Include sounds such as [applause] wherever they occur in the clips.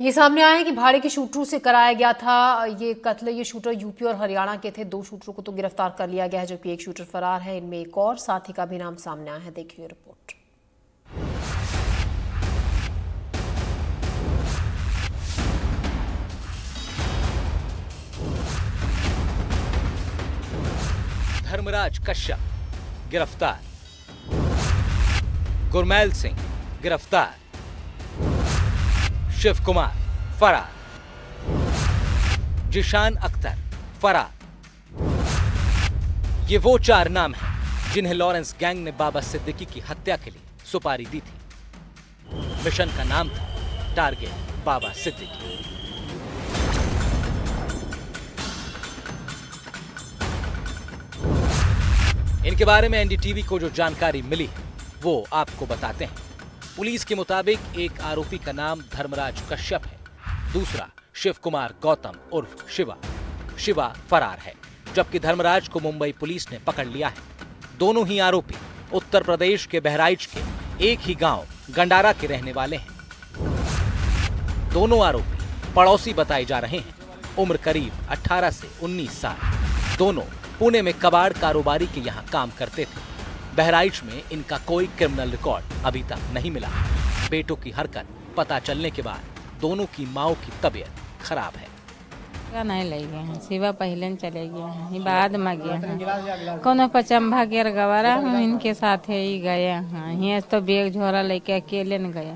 ये सामने आया है कि भाड़े के शूटरों से कराया गया था। ये कत्ल, ये शूटर यूपी और हरियाणा के थे। दो शूटरों को तो गिरफ़्तार कर लिया गया है, जबकि एक शूटर फरार है। इनमें एक और साथी का भी नाम सामने आया है। देखिए रिपोर्ट। धर्मराज कश्यप, गिरफ़्तार। गुरमैल सिंह, गिरफ़्तार। शिव कुमार, फरार। जिशान अख्तर, फरार। ये वो चार नाम हैं जिन्हें लॉरेंस गैंग ने बाबा सिद्दीकी की हत्या के लिए सुपारी दी थी। मिशन का नाम था टारगेट बाबा सिद्दीकी। इनके बारे में एनडीटीवी को जो जानकारी मिली है वो आपको बताते हैं। पुलिस के मुताबिक एक आरोपी का नाम धर्मराज कश्यप है। दूसरा शिव कुमार गौतम उर्फ़ शिवा। शिवा फरार है, जबकि धर्मराज को मुंबई पुलिस ने पकड़ लिया है। दोनों ही आरोपी उत्तर प्रदेश के बहराइच के एक ही गाँव गंडारा के रहने वाले हैं। दोनों आरोपी पड़ोसी बताए जा रहे हैं, उम्र करीब 18 से 19 साल। दोनों पुणे में कबाड़ कारोबारी के यहाँ काम करते थे। बहराइच में इनका कोई क्रिमिनल रिकॉर्ड अभी तक नहीं मिला। बेटों की हरकत पता चलने के बाद दोनों की माओ की तबीयत खराब है। नहीं ले गए हैं? सिवा पहले चले गए हैं बाद में गए हैं। कोनो पचम्भा गिर गवारा? हम इनके साथ ही गए हैं। यहाँ तो बैग झोरा लेके अकेले न गए।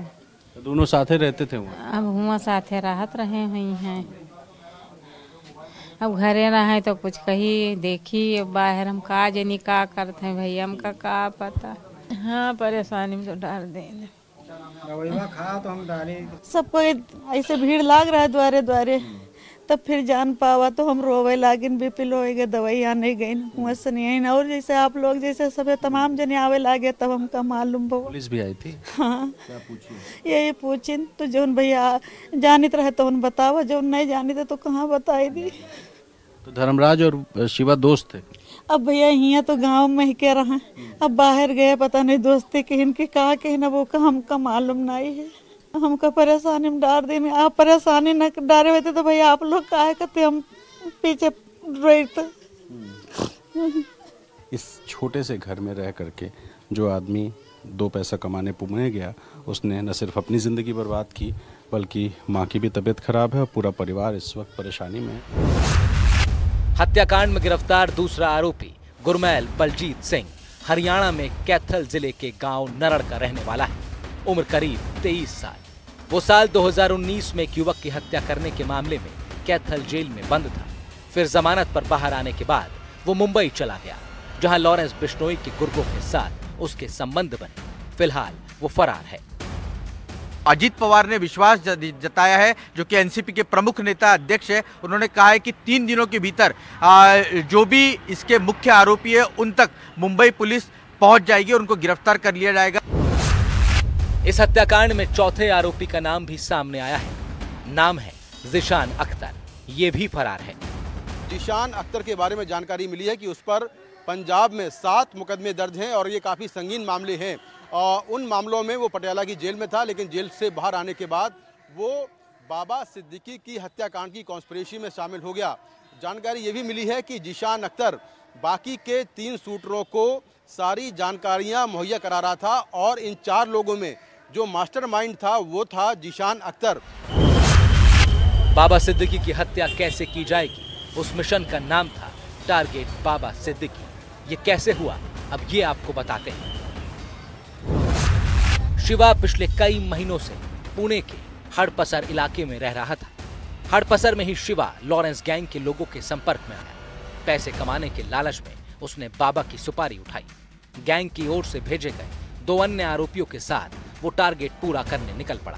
तो दोनों साथे रहते थे वहाँ? अब हुआ साथे राहत रहे हुई हैं अब घरे रहे तो कुछ कही देखी बाहर हम का जनी का करते हैं भैया हमका का पता? हाँ परेशानी में तो डाल दें सबको ऐसे भीड़ लाग रहा है द्वारे द्वारे तब फिर जान पावा तो हम रोवे लागिन बीपी लो गए दवाई आने गई हुआ से नहीं आई और जैसे आप लोग जैसे सब तमाम जने आवे लागे तब हमका मालूम बहु पुलिस भी आई थी? हाँ। यही पूछिन तो जौन भैया जानित रहे तो उन बतावा जौन नहीं जानी थे तो कहाँ बताई दी तो धर्मराज और शिवा दोस्त थे। अब भैया यहाँ तो गाँव में ही कह रहा अब बाहर गए पता नहीं दोस्ती किन के कहा के न वो का हमका मालूम नहीं है। हमका परेशानी में डाल देने आप परेशानी न डारे हुए थे तो भैया आप लोग काहे करते हम पीछे रहते [laughs] इस छोटे से घर में रह करके जो आदमी दो पैसा कमाने पुणे गया उसने न सिर्फ़ अपनी ज़िंदगी बर्बाद की बल्कि माँ की भी तबीयत खराब है और पूरा परिवार इस वक्त परेशानी में है। हत्याकांड में गिरफ़्तार दूसरा आरोपी गुरमैल बलजीत सिंह, हरियाणा में कैथल ज़िले के गाँव नरड़ का रहने वाला है। उम्र करीब 23 साल। वो साल 2019 में एक युवक की हत्या करने के मामले में कैथल जेल में बंद था। फिर जमानत पर बाहर आने के बाद वो मुंबई चला गया, जहाँ लॉरेंस बिश्नोई के गुर्गों के साथ उसके संबंध बने। फ़िलहाल वो फरार है। अजीत पवार ने विश्वास जताया है जो कि एनसीपी के प्रमुख नेता अध्यक्ष है। उन्होंने कहा है कि तीन दिनों के भीतर जो भी इसके मुख्य आरोपी है उन तक मुंबई पुलिस पहुँच जाएगी और उनको गिरफ़्तार कर लिया जाएगा। इस हत्याकांड में चौथे आरोपी का नाम भी सामने आया है। नाम है जिशान अख्तर। ये भी फरार है। जिशान अख्तर के बारे में जानकारी मिली है कि उस पर पंजाब में सात मुकदमे दर्ज हैं और ये काफ़ी संगीन मामले हैं। उन मामलों में वो पटियाला की जेल में था, लेकिन जेल से बाहर आने के बाद वो बाबा सिद्दीकी की हत्याकांड की कॉन्स्परेसी में शामिल हो गया। जानकारी ये भी मिली है कि जिशान अख्तर बाकी के तीन शूटरों को सारी जानकारियाँ मुहैया करा रहा था और इन चार लोगों में जो मास्टरमाइंड था, वो था जिशान अख्तर। बाबा सिद्दीकी की हत्या कैसे की जाएगी? उस मिशन का नाम था टारगेट बाबा सिद्दीकी। ये कैसे हुआ? अब ये आपको बताते हैं। शिवा पिछले कई महीनों से पुणे के हड़पसर इलाके में रह रहा था। हड़पसर में ही शिवा लॉरेंस गैंग के लोगों के संपर्क में आया। पैसे कमाने के लालच में उसने बाबा की सुपारी उठाई। गैंग की ओर से भेजे गए दो अन्य आरोपियों के साथ वो टारगेट पूरा करने निकल पड़ा।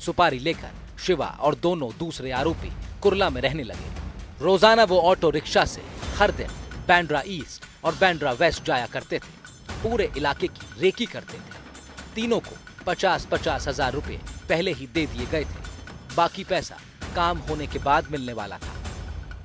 सुपारी लेकर शिवा और दोनों दूसरे आरोपी कुरला में रहने लगे। रोज़ाना वो ऑटो रिक्शा से हर दिन बैंड्रा ईस्ट और बैंड्रा वेस्ट जाया करते थे। पूरे इलाके की रेकी करते थे। तीनों को पचास पचास हज़ार रुपए पहले ही दे दिए गए थे। बाकी पैसा काम होने के बाद मिलने वाला था।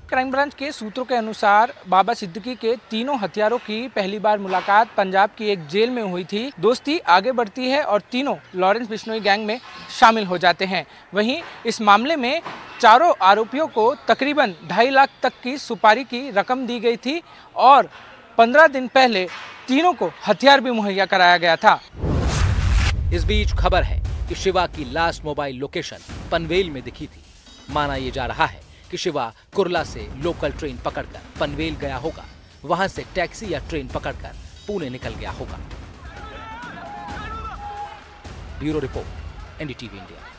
क्राइम ब्रांच के सूत्रों के अनुसार, बाबा सिद्दीकी के तीनों हथियारों की पहली बार मुलाकात पंजाब की एक जेल में हुई थी। दोस्ती आगे बढ़ती है और तीनों लॉरेंस बिश्नोई गैंग में शामिल हो जाते हैं। वहीं इस मामले में चारों आरोपियों को तकरीबन ढाई लाख तक की सुपारी की रकम दी गई थी और पंद्रह दिन पहले तीनों को हथियार भी मुहैया कराया गया था। इस बीच खबर है कि शिवा की लास्ट मोबाइल लोकेशन पनवेल में दिखी थी। माना यह जा रहा है कि शिवा कुरला से लोकल ट्रेन पकड़कर पनवेल गया होगा। वहाँ से टैक्सी या ट्रेन पकड़कर पुणे निकल गया होगा। Bureau report, NDTV India.